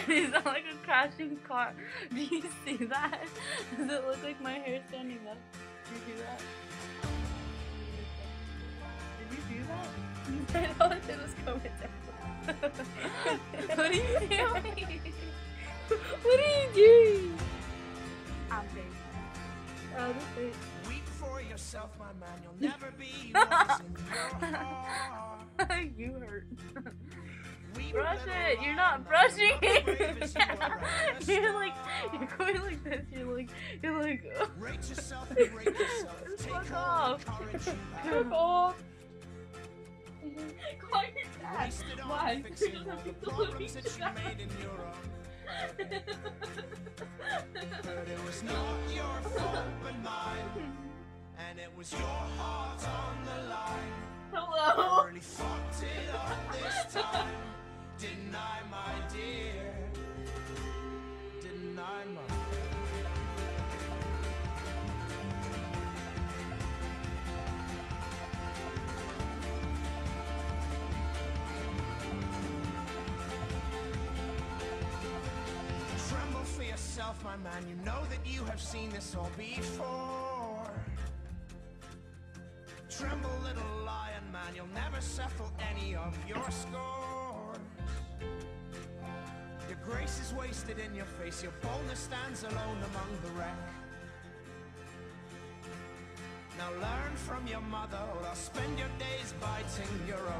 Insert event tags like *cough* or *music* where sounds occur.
*laughs* Is that like a crashing car? *laughs* Do you see that? *laughs* Does it look like my hair standing up? Do you see that? Did you see that? Said all it was coming down. what are you doing? what are you doing? I'm big. Oh, this is. Weep for yourself, my man. You'll never be what's in your heart. you hurt. Brush it. You're not brushing it. you are like, you're going like this. You're like, you're like. Rate yourself and rate yourself. *laughs* Take Fuck off. *laughs* Fuck off. Call your dad. Why? Because *laughs* all I the think the problems police that you are- made in your own. But it was not your fault but mine. And it was your heart on the line. Hello. Didn't my dear? Didn't my Tremble for yourself, my man. You know that you have seen this all before. Tremble, little lion man. You'll never settle any of your scores. Your grace is wasted in your face. Your boldness stands alone among the wreck. Now learn from your mother, or spend your days biting your own.